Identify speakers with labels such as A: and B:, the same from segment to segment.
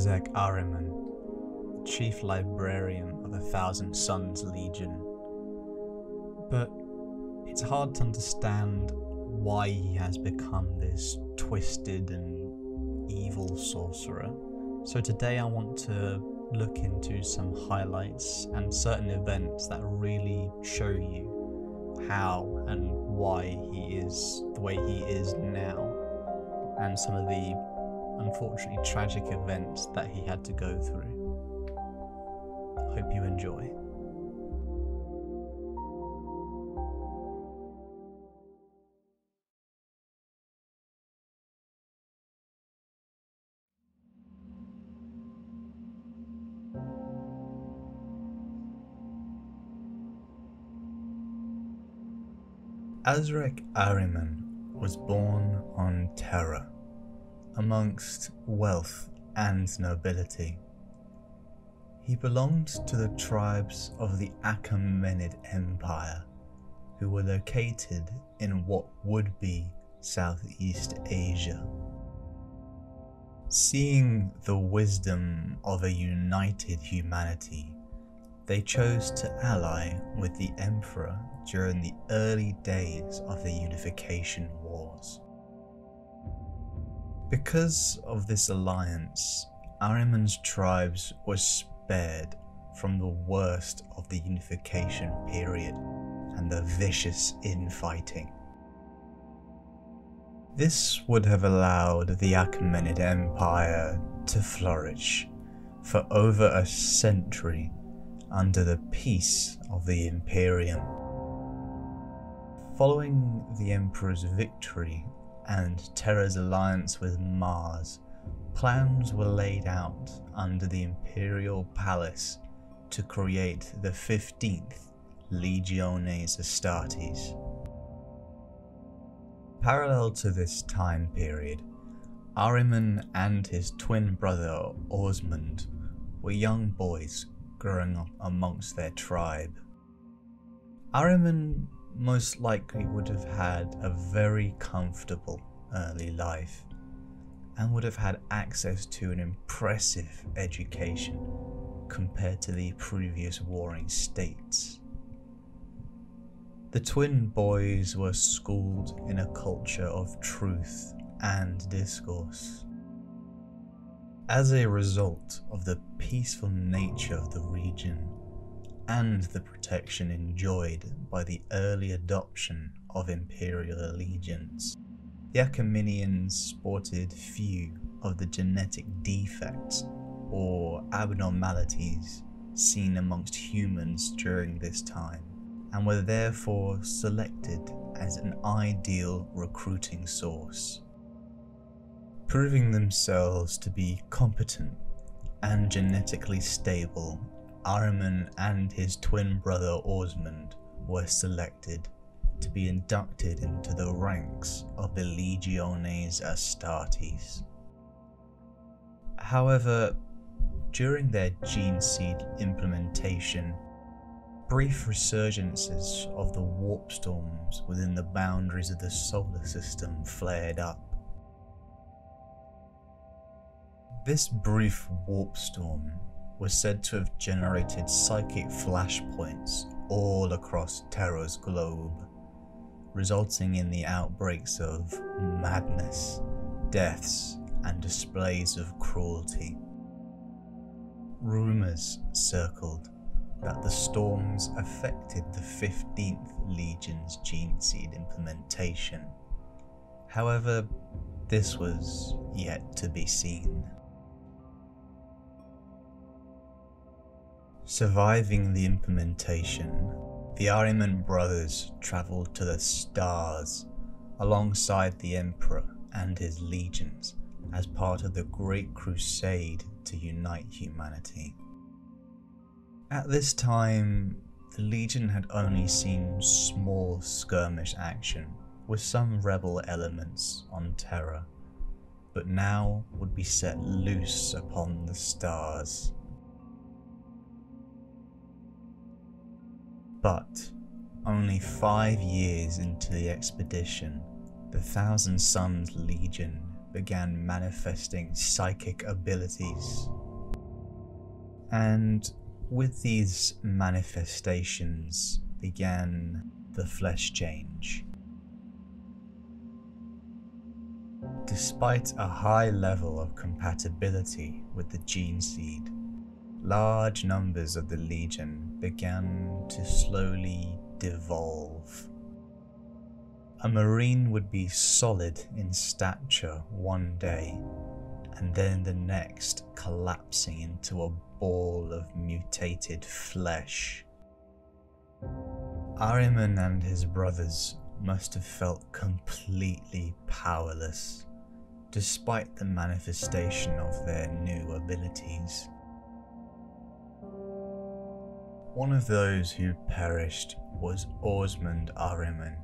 A: Ahzek Ahriman, chief librarian of the Thousand Sons Legion. But it's hard to understand why he has become this twisted and evil sorcerer. So today I want to look into some highlights and certain events that really show you how and why he is the way he is now, and some of the unfortunately tragic events that he had to go through. Hope you enjoy. Ahzek Ahriman was born on Terra, amongst wealth and nobility. He belonged to the tribes of the Achaemenid Empire, who were located in what would be Southeast Asia. Seeing the wisdom of a united humanity, they chose to ally with the Emperor during the early days of the Unification Wars. Because of this alliance, Ahriman's tribes were spared from the worst of the Unification period and the vicious infighting. This would have allowed the Achaemenid Empire to flourish for over a century under the peace of the Imperium. Following the Emperor's victory and Terra's alliance with Mars, plans were laid out under the Imperial Palace to create the 15th Legiones Astartes. Parallel to this time period, Ahriman and his twin brother Osmund were young boys growing up amongst their tribe. Ahriman most likely would have had a very comfortable early life and would have had access to an impressive education compared to the previous warring states. The twin boys were schooled in a culture of truth and discourse. As a result of the peaceful nature of the region and the protection enjoyed by the early adoption of imperial allegiance, the Achaemenians sported few of the genetic defects or abnormalities seen amongst humans during this time, and were therefore selected as an ideal recruiting source proving themselves to be competent and genetically stable, Ahriman and his twin brother Osmund were selected to be inducted into the ranks of the Legiones Astartes. However, during their gene seed implementation, brief resurgences of the warp storms within the boundaries of the solar system flared up This brief warp storm was said to have generated psychic flashpoints all across Terra's globe, resulting in the outbreaks of madness, deaths, and displays of cruelty. Rumours circled that the storms affected the 15th Legion's gene seed implementation. However, this was yet to be seen. Surviving the implementation, the Ahriman brothers travelled to the stars alongside the Emperor and his legions as part of the Great Crusade to unite humanity. At this time, the Legion had only seen small skirmish action with some rebel elements on Terra, but now would be set loose upon the stars But only five years into the expedition, the Thousand Sons Legion began manifesting psychic abilities. And with these manifestations began the flesh change. Despite a high level of compatibility with the gene seed, large numbers of the Legion began to slowly devolve. A Marine would be solid in stature one day, and then the next collapsing into a ball of mutated flesh. Ahriman and his brothers must have felt completely powerless, despite the manifestation of their new abilities. One of those who perished was Osmond Ahriman.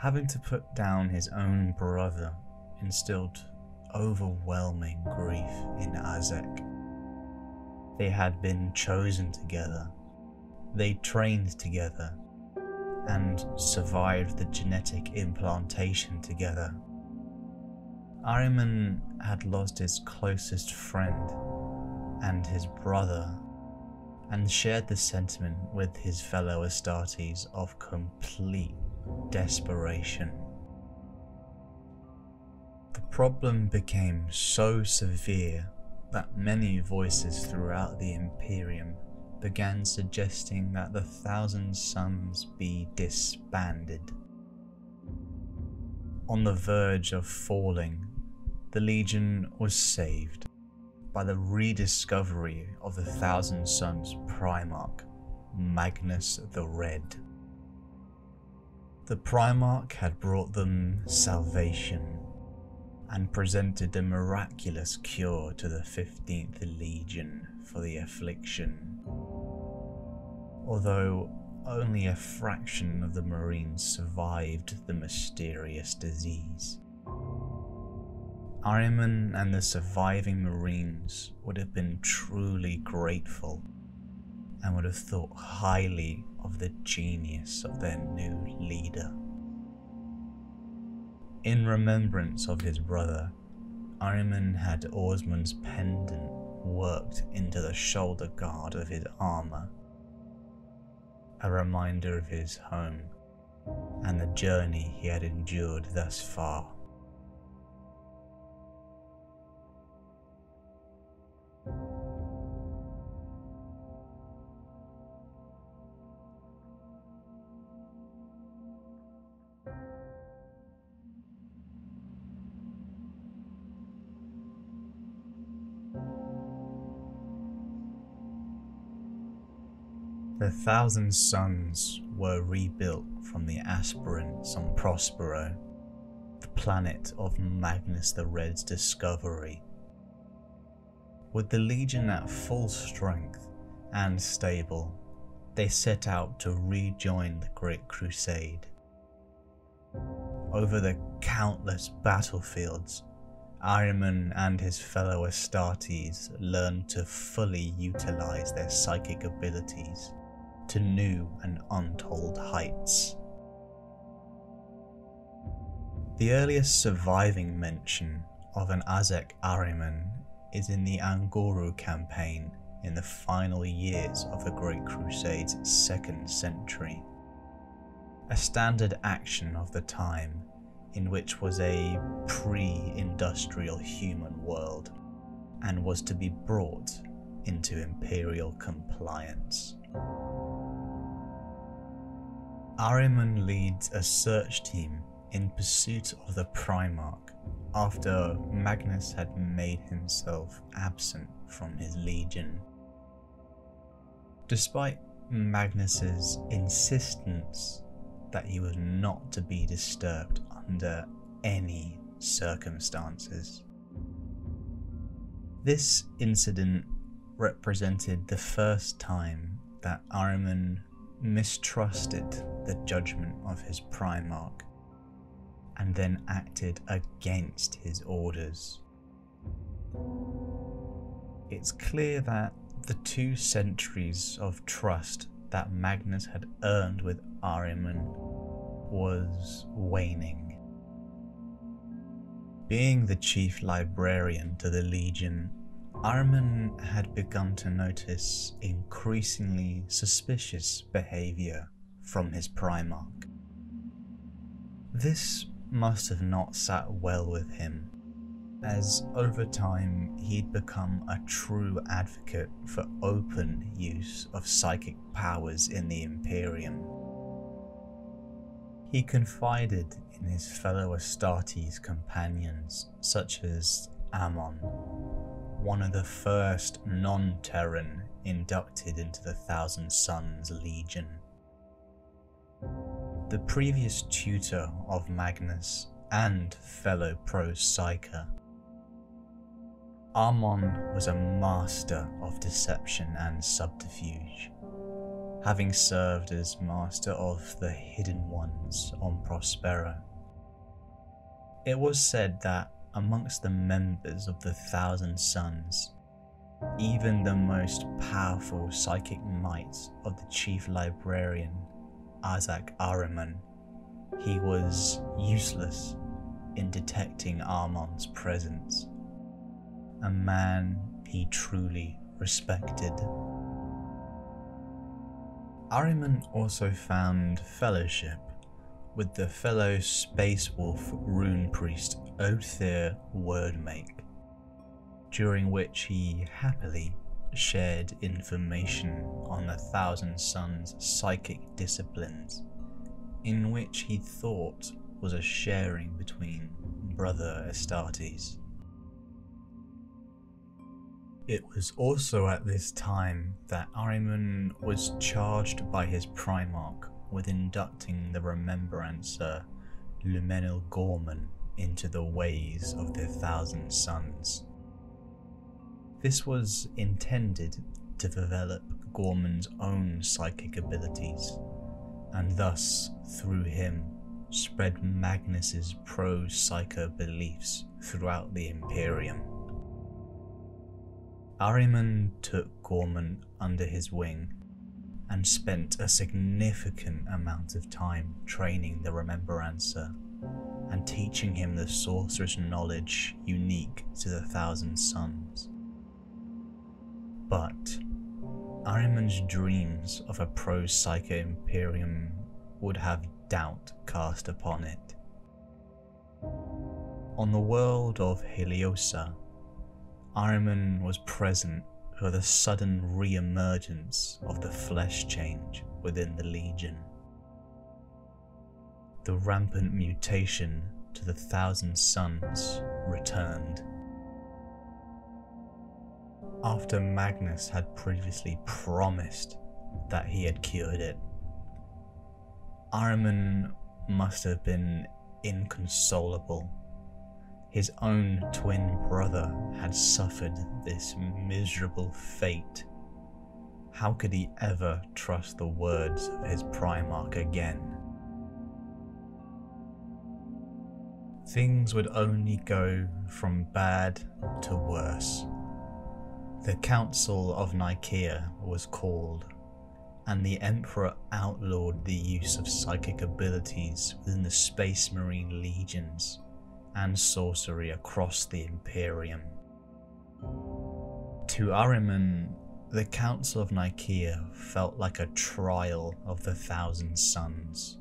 A: Having to put down his own brother instilled overwhelming grief in Ahzek. They had been chosen together, they trained together, and survived the genetic implantation together. Ahriman had lost his closest friend and his brother and shared the sentiment with his fellow Astartes of complete desperation. The problem became so severe that many voices throughout the Imperium began suggesting that the Thousand Sons be disbanded. On the verge of falling, the Legion was saved by the rediscovery of the Thousand Sons Primarch, Magnus the Red. The Primarch had brought them salvation and presented a miraculous cure to the 15th Legion for the affliction. Although only a fraction of the Marines survived the mysterious disease. Ahriman and the surviving Marines would have been truly grateful and would have thought highly of the genius of their new leader. In remembrance of his brother, Ahriman had Osmond's pendant worked into the shoulder guard of his armour, a reminder of his home and the journey he had endured thus far. Thousand Sons were rebuilt from the aspirants on Prospero, the planet of Magnus the Red's discovery. With the Legion at full strength and stable, they set out to rejoin the Great Crusade. Over the countless battlefields, Ahriman and his fellow Astartes learned to fully utilize their psychic abilities to new and untold heights. The earliest surviving mention of an Ahzek Ahriman is in the Aghoru campaign in the final years of the Great Crusade's second century. A standard action of the time in which was a pre-industrial human world and was to be brought into imperial compliance. Ahriman leads a search team in pursuit of the Primarch after Magnus had made himself absent from his legion. Despite Magnus's insistence that he was not to be disturbed under any circumstances. This incident represented the first time that Ahriman mistrusted the judgment of his Primarch and then acted against his orders. It's clear that the two centuries of trust that Magnus had earned with Ahriman was waning. Being the chief librarian to the Legion, Ahriman had begun to notice increasingly suspicious behavior from his Primarch. This must have not sat well with him, as over time he'd become a true advocate for open use of psychic powers in the Imperium. He confided in his fellow Astartes companions, such as Amon, one of the first non Terran inducted into the Thousand Suns Legion. The previous tutor of Magnus and fellow Pro Psyker. Amon was a master of deception and subterfuge, having served as master of the Hidden Ones on Prospero. It was said that amongst the members of the Thousand Sons, even the most powerful psychic might of the chief librarian, Ahzek Ahriman, he was useless in detecting Amon's presence, a man he truly respected. Ahriman also found fellowship with the fellow Space Wolf rune priest Ohthere Wyrdmake, during which he happily shared information on the Thousand Sons' psychic disciplines, in which he thought was a sharing between brother Astartes. It was also at this time that Ahriman was charged by his Primarch with inducting the Remembrancer Lemuel Gaumon into the ways of the Thousand Sons. This was intended to develop Gaumon's own psychic abilities, and thus, through him, spread Magnus's pro-psyker beliefs throughout the Imperium. Ahriman took Gaumon under his wing and spent a significant amount of time training the Remembrancer and teaching him the sorcerer's knowledge unique to the Thousand Sons. But Ahriman's dreams of a pro-psyker imperium would have doubt cast upon it. On the world of Heliosa, Ahriman was present for the sudden re-emergence of the flesh change within the Legion. The rampant mutation to the Thousand Sons returned. After Magnus had previously promised that he had cured it, Ahriman must have been inconsolable his own twin brother had suffered this miserable fate. How could he ever trust the words of his Primarch again? Things would only go from bad to worse. The Council of Nicaea was called, and the Emperor outlawed the use of psychic abilities within the Space Marine legions and sorcery across the Imperium. To Ahriman, the Council of Nicaea felt like a trial of the Thousand Sons.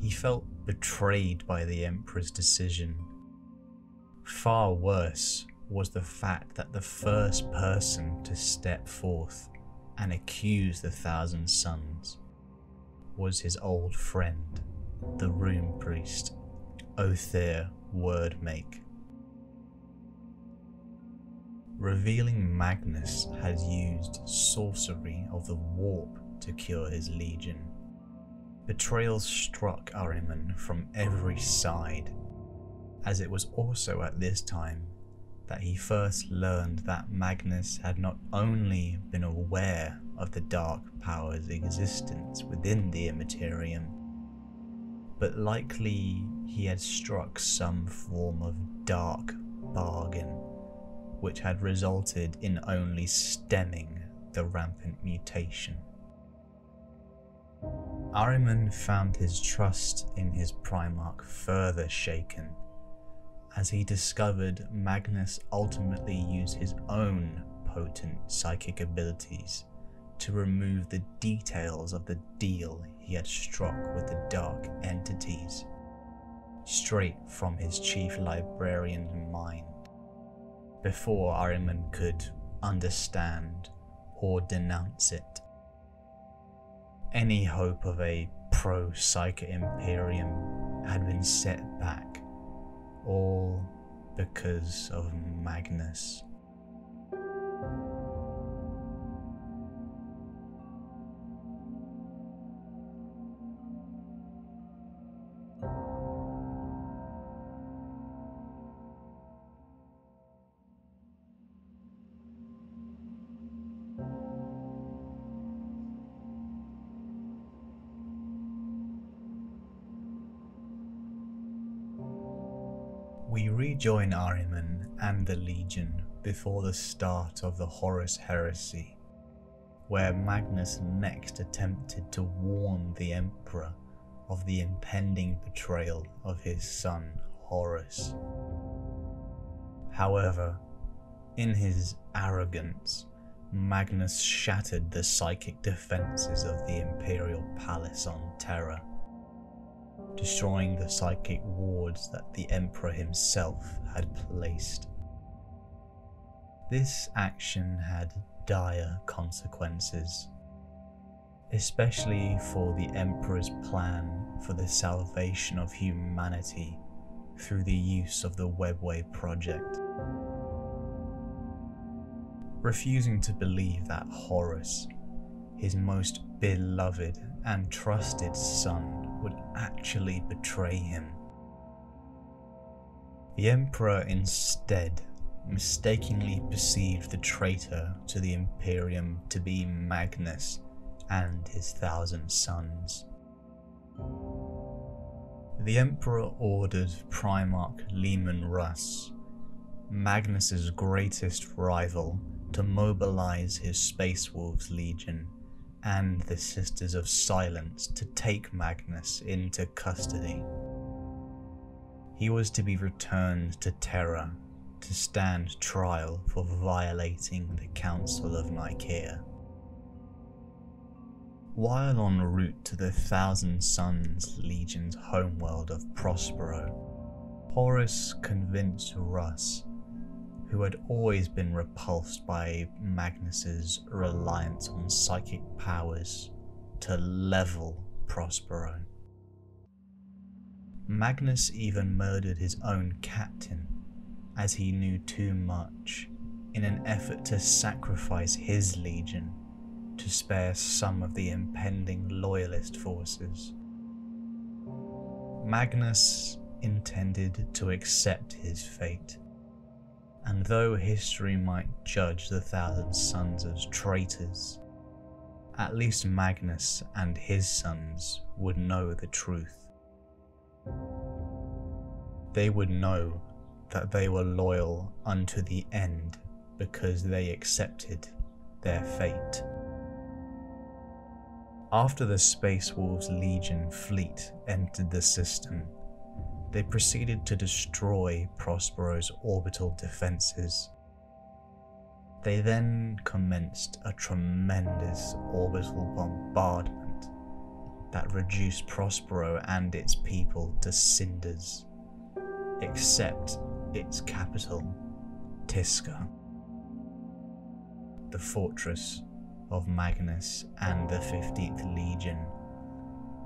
A: He felt betrayed by the Emperor's decision. Far worse was the fact that the first person to step forth and accuse the Thousand Sons was his old friend, the Rune Priest Ohthere Wyrdmake. Revealing Magnus has used sorcery of the warp to cure his legion. Betrayals struck Ahriman from every side, as it was also at this time that he first learned that Magnus had not only been aware of the Dark Power's existence within the Immaterium, but likely he had struck some form of dark bargain, which had resulted in only stemming the rampant mutation. Ahriman found his trust in his Primarch further shaken as he discovered Magnus ultimately used his own potent psychic abilities to remove the details of the deal he had struck with the dark entities straight from his chief librarian's mind before Ahriman could understand or denounce it. Any hope of a pro Psyker Imperium had been set back, all because of Magnus. We rejoin Ahriman and the Legion before the start of the Horus Heresy, where Magnus next attempted to warn the Emperor of the impending betrayal of his son Horus. However, in his arrogance, Magnus shattered the psychic defenses of the Imperial Palace on Terra destroying the psychic wards that the Emperor himself had placed. This action had dire consequences, especially for the Emperor's plan for the salvation of humanity through the use of the Webway project. Refusing to believe that Horus, his most beloved and trusted son, would actually betray him. The Emperor instead mistakenly perceived the traitor to the Imperium to be Magnus and his thousand sons. The Emperor ordered Primarch Leman Russ, Magnus's greatest rival, to mobilize his Space Wolves Legion and the Sisters of Silence to take Magnus into custody. He was to be returned to Terra to stand trial for violating the Council of Nicaea. While en route to the Thousand Sons Legion's homeworld of Prospero, Horus convinced Russ who had always been repulsed by Magnus's reliance on psychic powers to level Prospero. Magnus even murdered his own captain as he knew too much in an effort to sacrifice his legion to spare some of the impending loyalist forces. Magnus intended to accept his fate and though history might judge the Thousand Sons as traitors, at least Magnus and his sons would know the truth. They would know that they were loyal unto the end because they accepted their fate. After the Space Wolves Legion fleet entered the system, they proceeded to destroy Prospero's orbital defenses. They then commenced a tremendous orbital bombardment that reduced Prospero and its people to cinders, except its capital, Tizca, the fortress of Magnus and the 15th Legion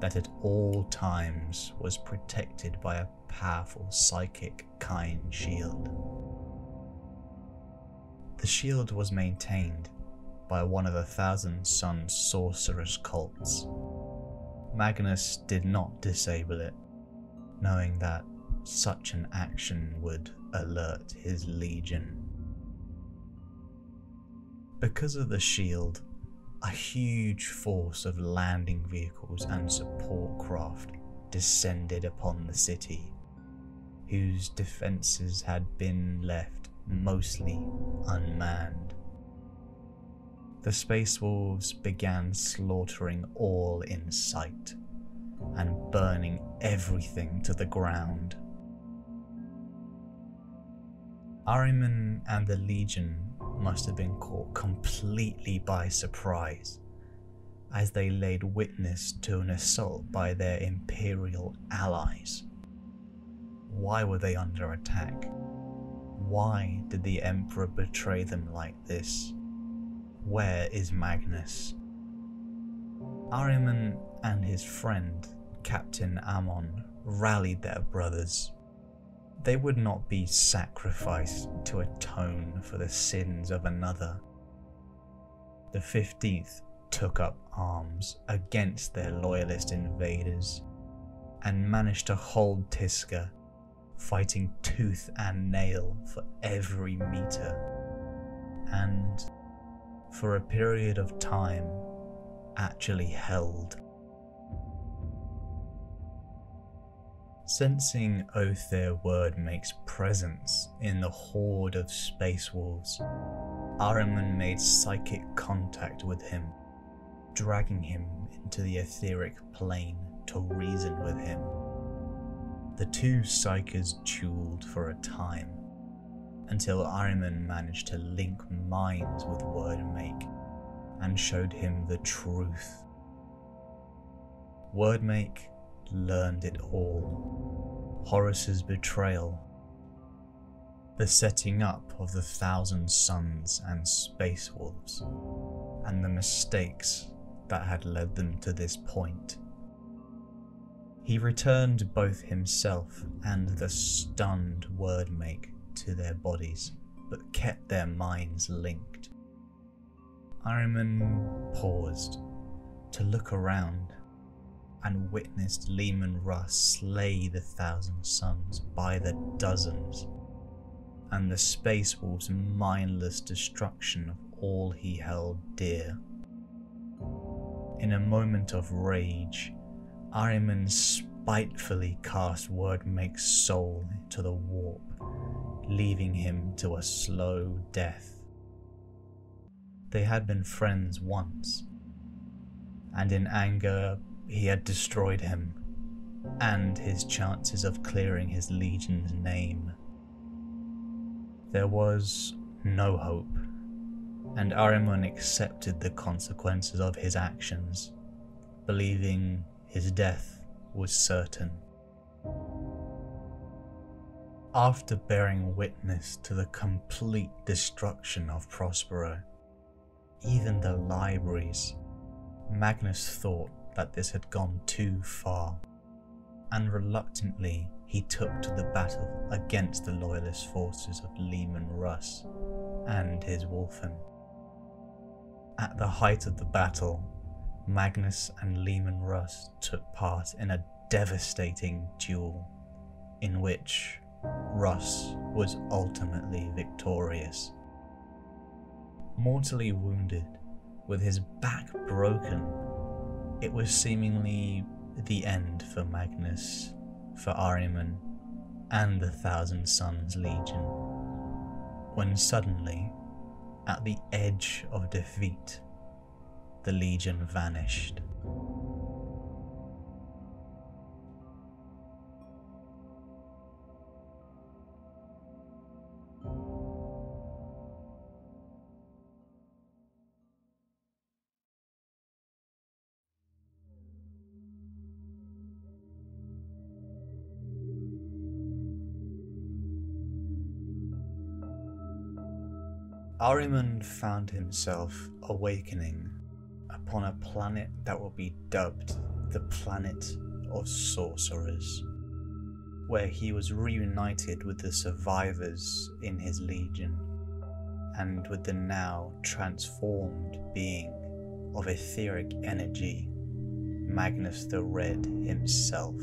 A: that at all times was protected by a powerful psychic Kyne shield. The shield was maintained by one of the Thousand Sons sorceress cults. Magnus did not disable it, knowing that such an action would alert his legion. Because of the shield, a huge force of landing vehicles and support craft descended upon the city, whose defences had been left mostly unmanned. The Space Wolves began slaughtering all in sight and burning everything to the ground. Ahriman and the Legion must have been caught completely by surprise as they laid witness to an assault by their Imperial allies. Why were they under attack? Why did the Emperor betray them like this? Where is Magnus? Ahriman and his friend, Captain Amon, rallied their brothers. They would not be sacrificed to atone for the sins of another. The 15th took up arms against their loyalist invaders and managed to hold Tizca, fighting tooth and nail for every meter. And for a period of time, actually held. Sensing Ohthere Wyrdmake's presence in the horde of space wolves, Ahriman made psychic contact with him dragging him into the etheric plane to reason with him. The two psykers dueled for a time, until Ahriman managed to link minds with Wyrdmake and showed him the truth. Wyrdmake learned it all. Horus's betrayal, the setting up of the Thousand Sons and Space Wolves, and the mistakes that had led them to this point. He returned both himself and the stunned Wyrdmake to their bodies, but kept their minds linked. Ahriman paused to look around and witnessed Leman Russ slay the Thousand Sons by the dozens, and the Space Wolf's mindless destruction of all he held dear. In a moment of rage, Ahriman spitefully cast Wyrdmake's soul into the warp, leaving him to a slow death. They had been friends once, and in anger he had destroyed him and his chances of clearing his legion's name. There was no hope and Ahriman accepted the consequences of his actions, believing his death was certain. After bearing witness to the complete destruction of Prospero, even the libraries, Magnus thought that this had gone too far, and reluctantly he took to the battle against the loyalist forces of Leman Russ and his Wolfen. At the height of the battle, Magnus and Leman Russ took part in a devastating duel in which Russ was ultimately victorious. Mortally wounded, with his back broken, it was seemingly the end for Magnus, for Ahriman, and the Thousand Sons Legion, when suddenly at the edge of defeat, the Legion vanished. Ahriman found himself awakening upon a planet that will be dubbed the Planet of Sorcerers, where he was reunited with the survivors in his legion and with the now transformed being of etheric energy, Magnus the Red himself.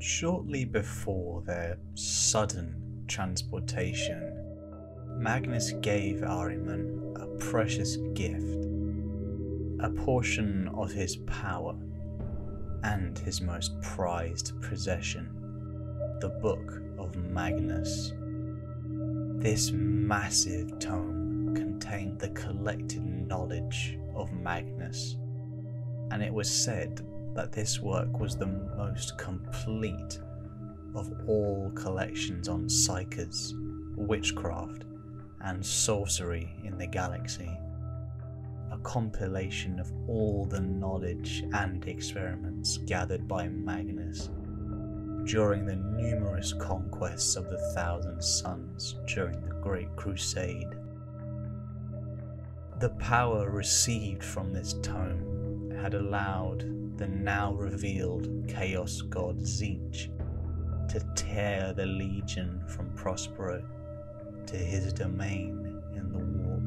A: Shortly before their sudden transportation, Magnus gave Ahriman a precious gift, a portion of his power and his most prized possession, the Book of Magnus. This massive tome contained the collected knowledge of Magnus, and it was said that this work was the most complete of all collections on psykers, witchcraft, and sorcery in the galaxy. A compilation of all the knowledge and experiments gathered by Magnus during the numerous conquests of the Thousand Sons during the Great Crusade. The power received from this tome had allowed the now revealed Chaos God Tzeentch to tear the Legion from Prospero to his domain in the warp.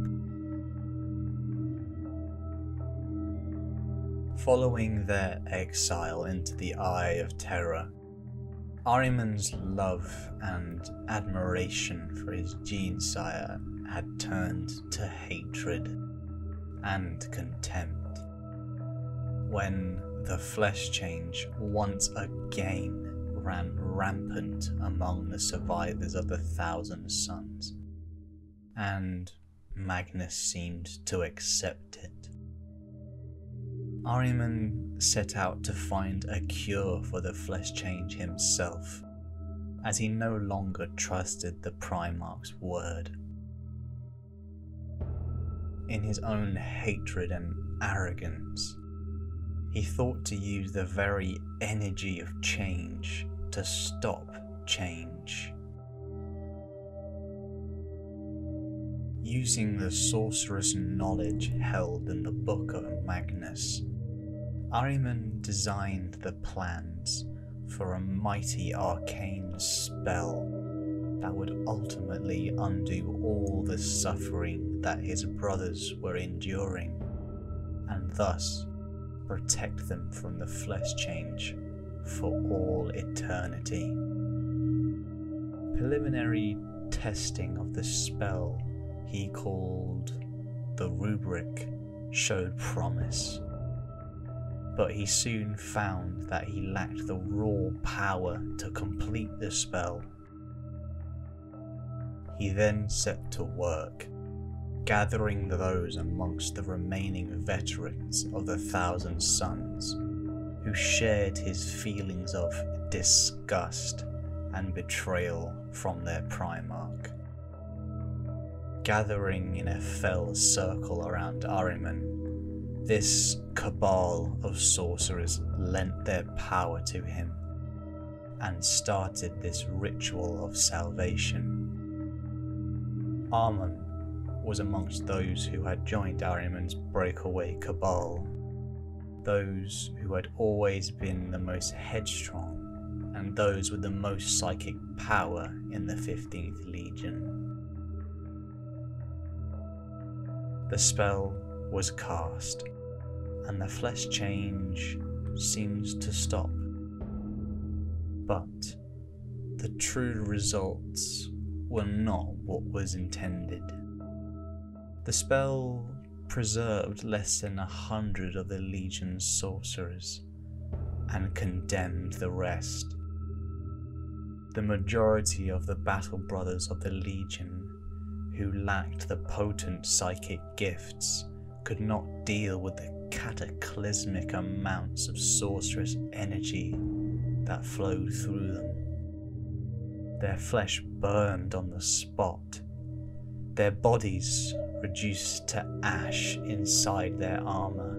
A: Following their exile into the Eye of Terror, Ahriman's love and admiration for his gene sire had turned to hatred and contempt. When the flesh change once again ran rampant among the survivors of the Thousand Sons, and Magnus seemed to accept it. Ahriman set out to find a cure for the flesh change himself, as he no longer trusted the Primarch's word. In his own hatred and arrogance, he thought to use the very energy of change to stop change. Using the sorcerous knowledge held in the Book of Magnus, Ahriman designed the plans for a mighty arcane spell that would ultimately undo all the suffering that his brothers were enduring, and thus protect them from the flesh change for all eternity. Preliminary testing of the spell he called the rubric showed promise. But he soon found that he lacked the raw power to complete the spell. He then set to work, gathering those amongst the remaining veterans of the Thousand Sons who shared his feelings of disgust and betrayal from their Primarch. Gathering in a fell circle around Ahriman, this cabal of sorcerers lent their power to him and started this ritual of salvation. Amon was amongst those who had joined Ahriman's breakaway cabal those who had always been the most headstrong and those with the most psychic power in the 15th Legion. The spell was cast, and the flesh change seemed to stop. But the true results were not what was intended. The spell preserved less than a hundred of the Legion's sorcerers and condemned the rest. The majority of the Battle Brothers of the Legion, who lacked the potent psychic gifts, could not deal with the cataclysmic amounts of sorcerous energy that flowed through them. Their flesh burned on the spot, their bodies reduced to ash inside their armor.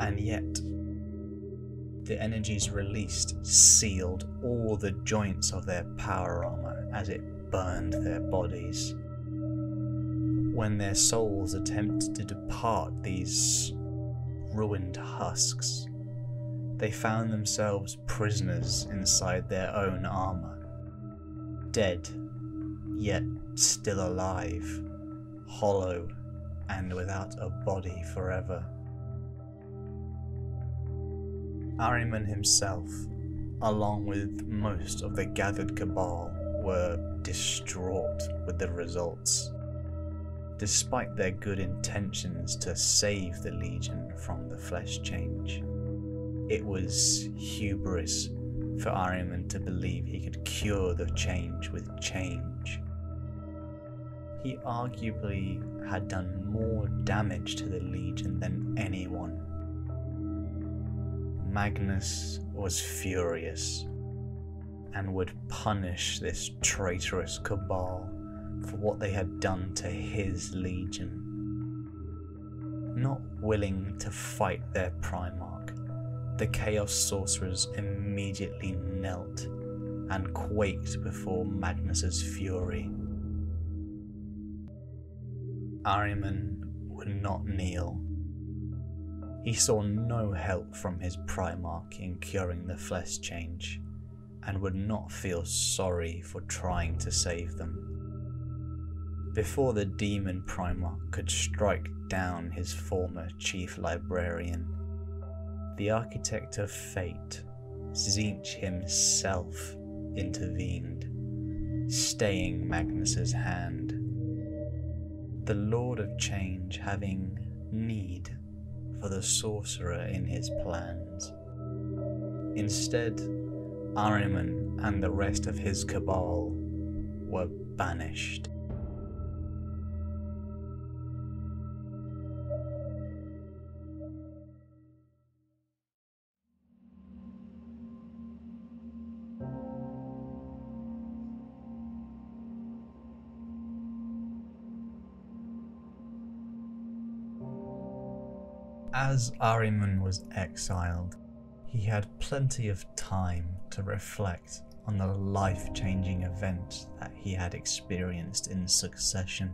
A: And yet, the energies released sealed all the joints of their power armor as it burned their bodies. When their souls attempted to depart these ruined husks, they found themselves prisoners inside their own armor, dead yet still alive, hollow, and without a body forever. Ahriman himself, along with most of the gathered cabal, were distraught with the results. Despite their good intentions to save the Legion from the flesh change, it was hubris for Ahriman to believe he could cure the change with change he arguably had done more damage to the Legion than anyone. Magnus was furious and would punish this traitorous cabal for what they had done to his legion. Not willing to fight their Primarch, the Chaos Sorcerers immediately knelt and quaked before Magnus's fury. Ahriman would not kneel. He saw no help from his Primarch in curing the flesh change, and would not feel sorry for trying to save them. Before the demon Primarch could strike down his former chief librarian, the architect of fate, Tzeentch himself, intervened, staying Magnus's hand. The Lord of Change having need for the sorcerer in his plans. Instead, Ahriman and the rest of his cabal were banished. As Ahriman was exiled, he had plenty of time to reflect on the life changing events that he had experienced in succession.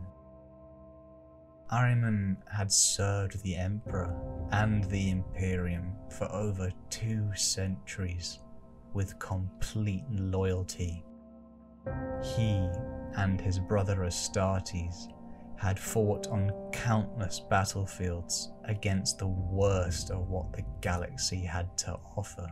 A: Ahriman had served the Emperor and the Imperium for over two centuries with complete loyalty. He and his brother Astartes had fought on countless battlefields against the worst of what the galaxy had to offer.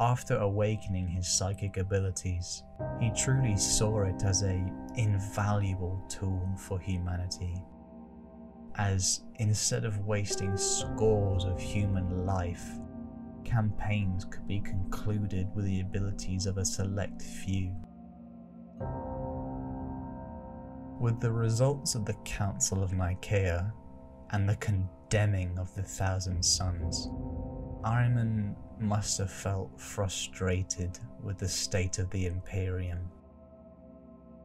A: After awakening his psychic abilities, he truly saw it as a invaluable tool for humanity. As instead of wasting scores of human life, campaigns could be concluded with the abilities of a select few. With the results of the Council of Nikaea and the condemning of the Thousand Sons, Ahriman must have felt frustrated with the state of the Imperium.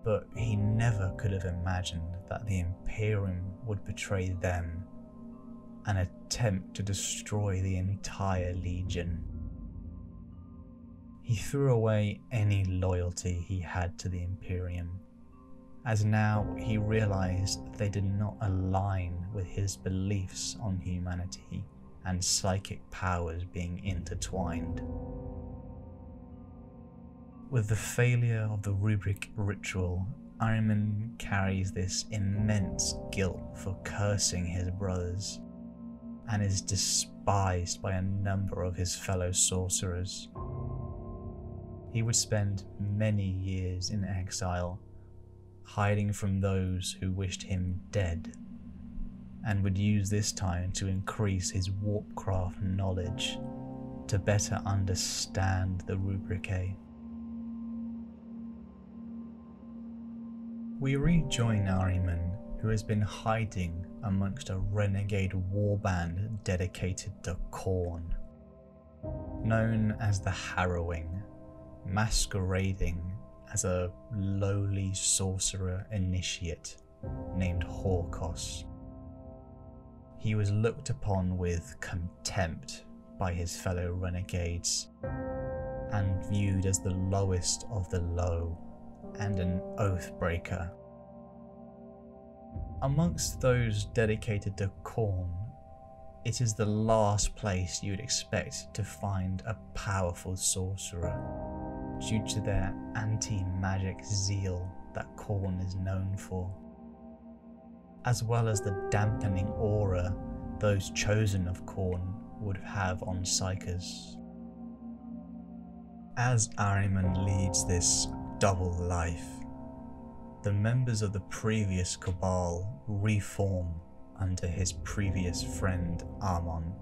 A: But he never could have imagined that the Imperium would betray them and attempt to destroy the entire Legion. He threw away any loyalty he had to the Imperium as now he realized they did not align with his beliefs on humanity and psychic powers being intertwined. With the failure of the rubric ritual, Ahriman carries this immense guilt for cursing his brothers and is despised by a number of his fellow sorcerers. He would spend many years in exile hiding from those who wished him dead, and would use this time to increase his warpcraft knowledge to better understand the Rubricae. We rejoin Ahriman, who has been hiding amongst a renegade warband dedicated to Khorne. Known as the Harrowing, masquerading as a lowly sorcerer initiate named Horkos. He was looked upon with contempt by his fellow renegades and viewed as the lowest of the low and an oath breaker. Amongst those dedicated to Khorne, it is the last place you would expect to find a powerful sorcerer due to their anti-magic zeal that Khorne is known for, as well as the dampening aura those chosen of Khorne would have on psykers. As Ahriman leads this double life, the members of the previous Cabal reform under his previous friend Amon.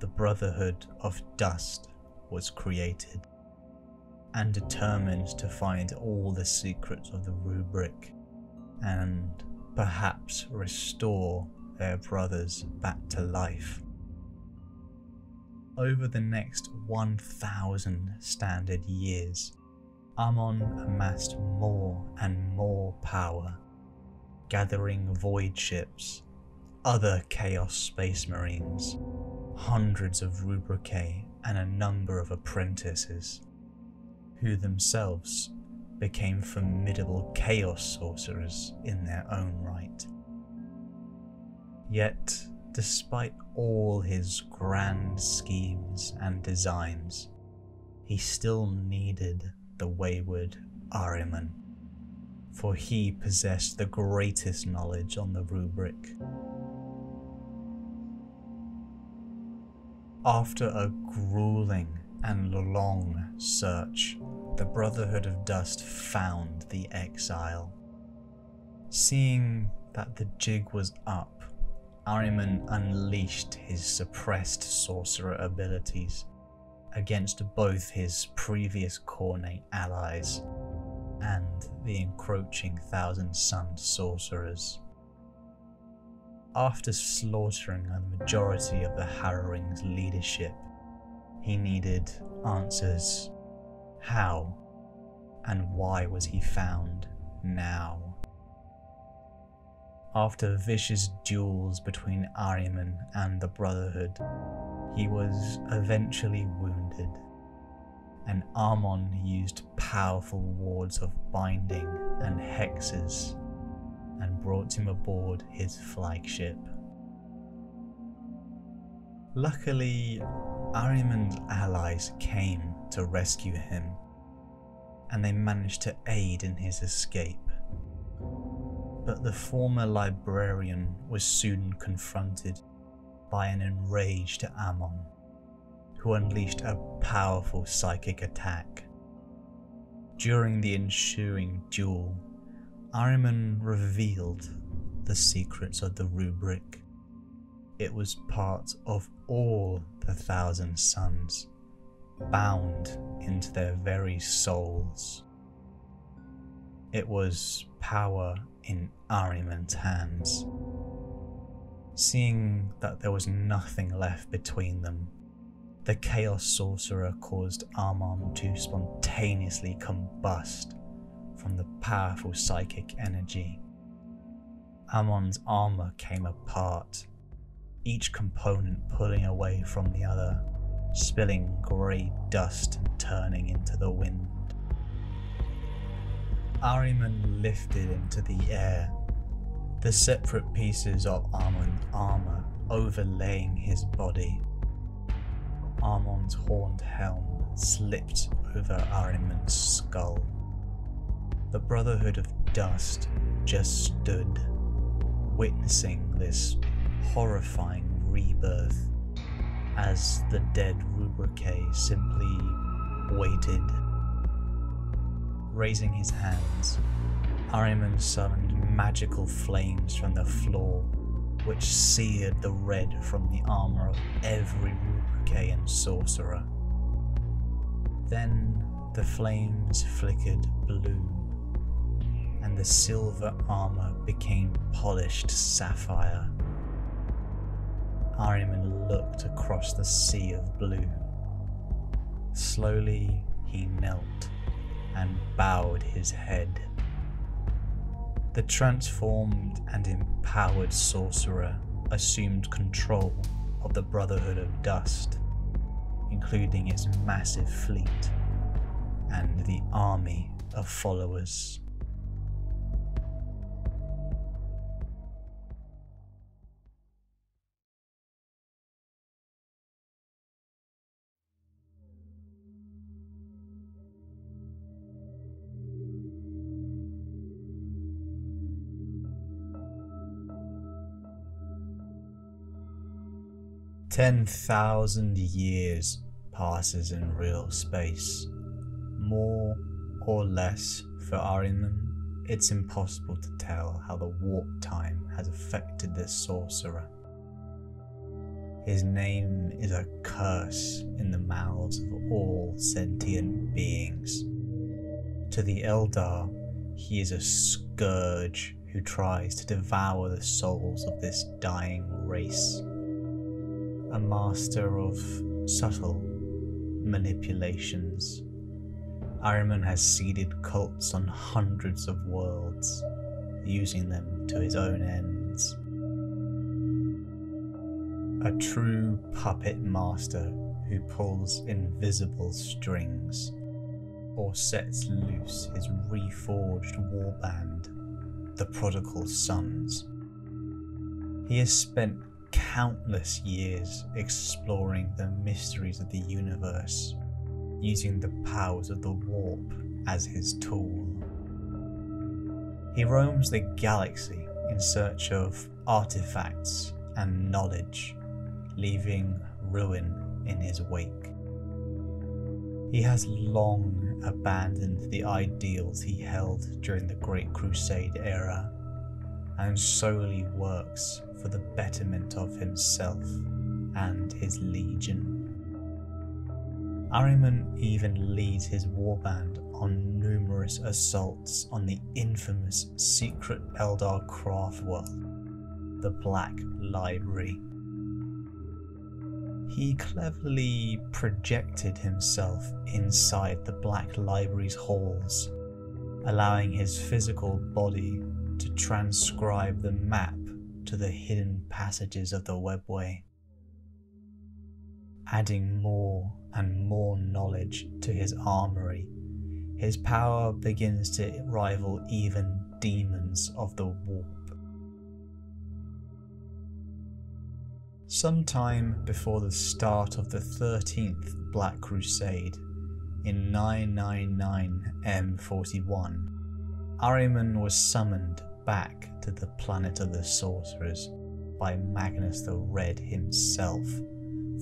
A: The Brotherhood of Dust was created and determined to find all the secrets of the rubric and perhaps restore their brothers back to life. over the next 1000 standard years, Amon amassed more and more power, gathering void ships, other Chaos Space Marines, hundreds of Rubricae, and a number of apprentices, who themselves became formidable Chaos Sorcerers in their own right. Yet, despite all his grand schemes and designs, he still needed the wayward Ahriman, for he possessed the greatest knowledge on the rubric. After a grueling and long search, the Brotherhood of Dust found the exile. Seeing that the jig was up, Ahriman unleashed his suppressed sorcerer abilities against both his previous Khornate allies and the encroaching Thousand Sun sorcerers. After slaughtering a majority of the Harrowing's leadership, he needed answers. How and why was he found now? After vicious duels between Ahriman and the Brotherhood, he was eventually wounded, and Amon used powerful wards of binding and hexes and brought him aboard his flagship. Luckily, Ahriman's allies came to rescue him, and they managed to aid in his escape but the former librarian was soon confronted by an enraged Amon, who unleashed a powerful psychic attack. During the ensuing duel, Ahriman revealed the secrets of the rubric. It was part of all the Thousand Sons, bound into their very souls. It was power in Ahriman's hands. Seeing that there was nothing left between them, the Chaos Sorcerer caused Amon to spontaneously combust from the powerful psychic energy. Amon's armor came apart, each component pulling away from the other, spilling grey dust and turning into the wind. Ahriman lifted into the air, the separate pieces of Amon's armor overlaying his body. Amon's horned helm slipped over Ahriman's skull. The Brotherhood of Dust just stood, witnessing this horrifying rebirth as the dead Rubricae simply waited Raising his hands, Ahriman summoned magical flames from the floor, which seared the red from the armor of every Rubricaean sorcerer. Then the flames flickered blue, and the silver armor became polished sapphire. Ahriman looked across the sea of blue. Slowly he knelt and bowed his head. The transformed and empowered sorcerer assumed control of the Brotherhood of Dust, including its massive fleet and the army of followers. 10,000 years passes in real space. More or less for Ahriman, it's impossible to tell how the warp time has affected this sorcerer. His name is a curse in the mouths of all sentient beings. To the Eldar, he is a scourge who tries to devour the souls of this dying race a master of subtle manipulations. Ahriman has seeded cults on hundreds of worlds, using them to his own ends. A true puppet master who pulls invisible strings or sets loose his reforged warband, the prodigal sons. He has spent countless years exploring the mysteries of the universe, using the powers of the warp as his tool. He roams the galaxy in search of artifacts and knowledge, leaving ruin in his wake. He has long abandoned the ideals he held during the Great Crusade era and solely works for the betterment of himself and his legion. Ahriman even leads his warband on numerous assaults on the infamous secret Eldar craft world, the Black Library he cleverly projected himself inside the Black Library's halls, allowing his physical body to transcribe the map to the hidden passages of the webway. Adding more and more knowledge to his armory, his power begins to rival even demons of the warp. Sometime before the start of the 13th Black Crusade, in 999 M41, Ahriman was summoned back to the planet of the sorcerers by Magnus the Red himself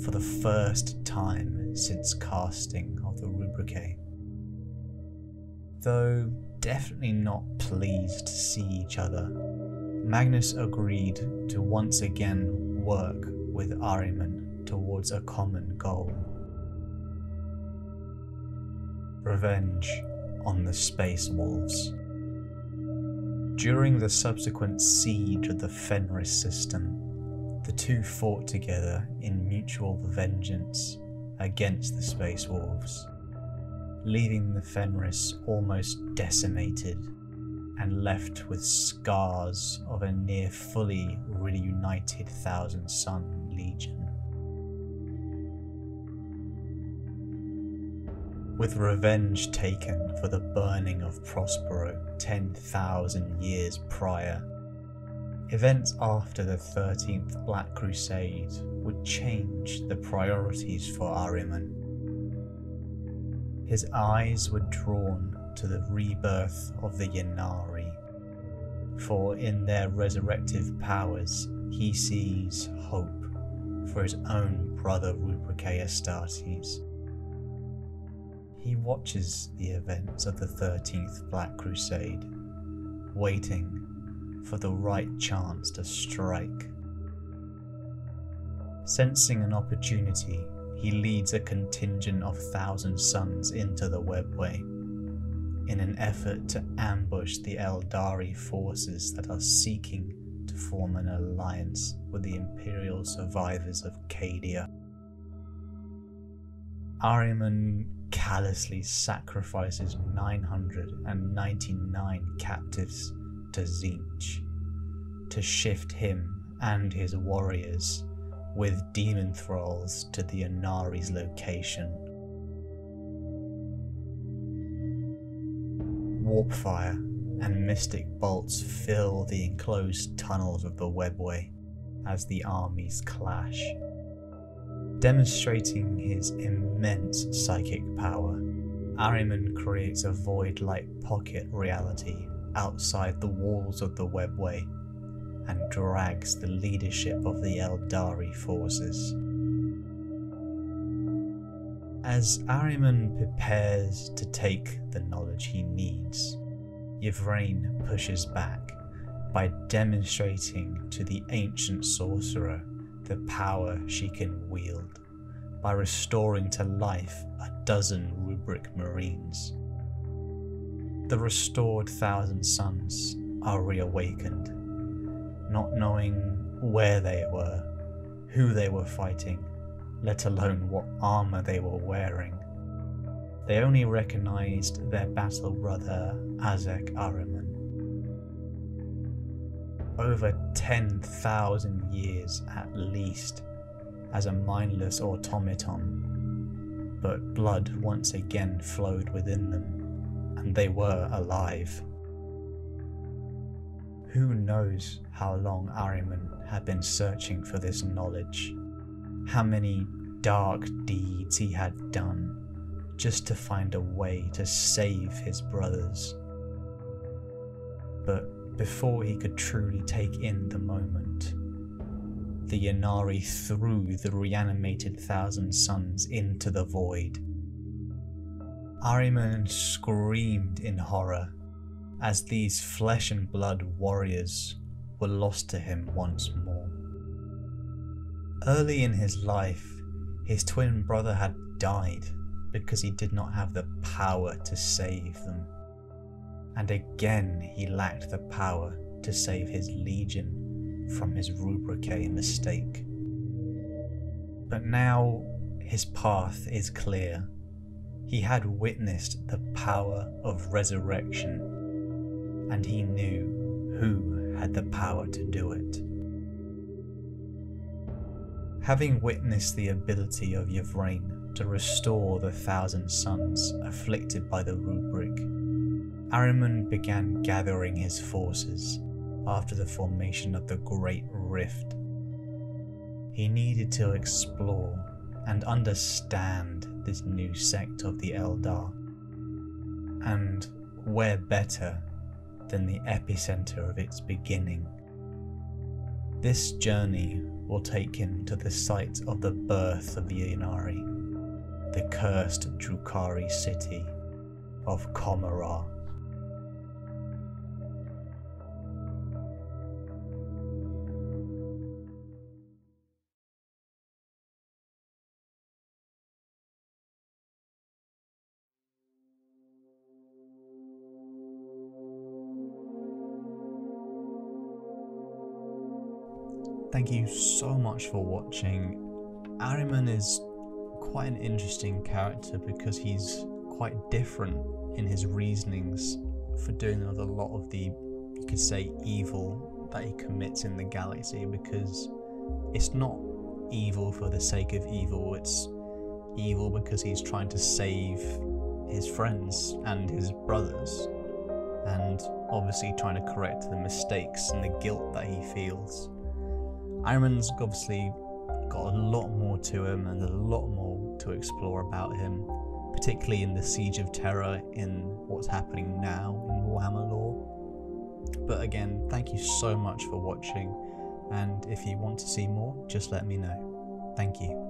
A: for the first time since casting of the Rubricae. Though definitely not pleased to see each other, Magnus agreed to once again work with Ahriman towards a common goal. Revenge on the Space Wolves. During the subsequent siege of the Fenris system, the two fought together in mutual vengeance against the Space Wolves, leaving the Fenris almost decimated and left with scars of a near fully reunited Thousand Sun Legion. With revenge taken for the burning of Prospero 10,000 years prior, events after the 13th Black Crusade would change the priorities for Ahriman. His eyes were drawn to the rebirth of the Ynnari, for in their resurrective powers he sees hope for his own brother Rubricae Astartes. He watches the events of the 13th Black Crusade, waiting for the right chance to strike. Sensing an opportunity, he leads a contingent of Thousand Sons into the webway in an effort to ambush the Aeldari forces that are seeking to form an alliance with the Imperial survivors of Cadia. Ahriman callously sacrifices 999 captives to Tzeentch to shift him and his warriors with demon thralls to the Ynnari's location. Warpfire and mystic bolts fill the enclosed tunnels of the webway as the armies clash. Demonstrating his immense psychic power, Ahriman creates a void-like pocket reality outside the walls of the webway and drags the leadership of the Aeldari forces. As Ahriman prepares to take the knowledge he needs, Yvraine pushes back by demonstrating to the ancient sorcerer the power she can wield, by restoring to life a dozen rubric marines. The restored Thousand Sons are reawakened, not knowing where they were, who they were fighting, let alone what armour they were wearing. They only recognized their battle brother Ahzek Ahriman. Over 10,000 years at least as a mindless automaton, but blood once again flowed within them, and they were alive. Who knows how long Ahriman had been searching for this knowledge, how many dark deeds he had done just to find a way to save his brothers. But before he could truly take in the moment, the Ynnari threw the reanimated Thousand Sons into the void. Ahriman screamed in horror as these flesh and blood warriors were lost to him once more. Early in his life, his twin brother had died because he did not have the power to save them. And again, he lacked the power to save his legion from his rubric mistake. But now his path is clear. He had witnessed the power of resurrection, and he knew who had the power to do it. Having witnessed the ability of Yvraine to restore the thousand sons afflicted by the rubric, Ahriman began gathering his forces after the formation of the Great Rift. He needed to explore and understand this new sect of the Eldar. And where better than the epicenter of its beginning? This journey will take him to the site of the birth of the Ynnari, the cursed Drukhari city of Commorragh. Thank you so much for watching. Ahriman is quite an interesting character because he's quite different in his reasonings for doing a lot of the, you could say, evil that he commits in the galaxy because it's not evil for the sake of evil, it's evil because he's trying to save his friends and his brothers and obviously trying to correct the mistakes and the guilt that he feels. Ahriman's obviously got a lot more to him and a lot more to explore about him, particularly in the Siege of Terra, in what's happening now in Warhammer lore. But again, thank you so much for watching, and if you want to see more, just let me know. Thank you.